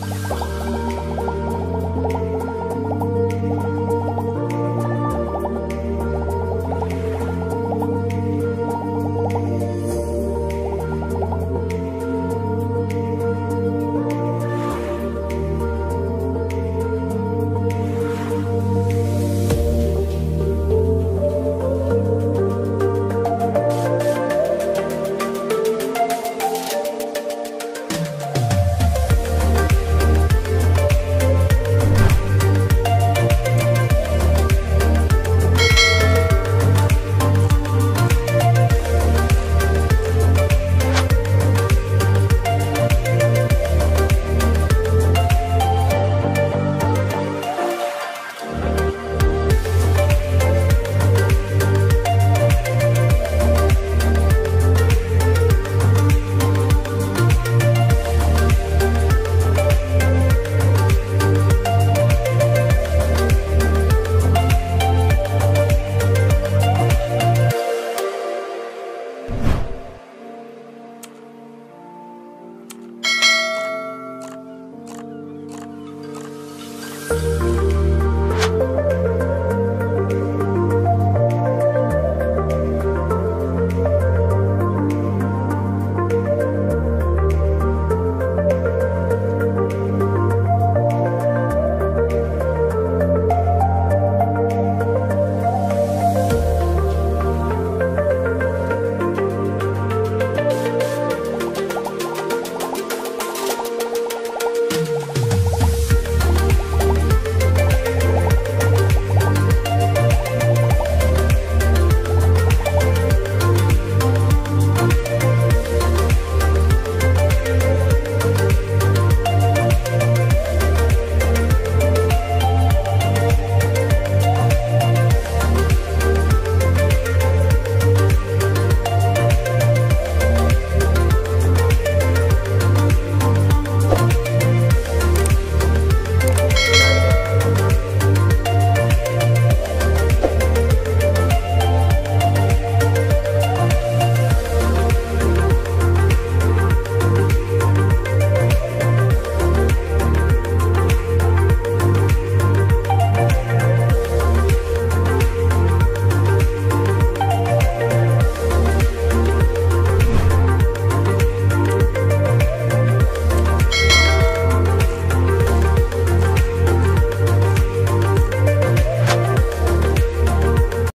Bye.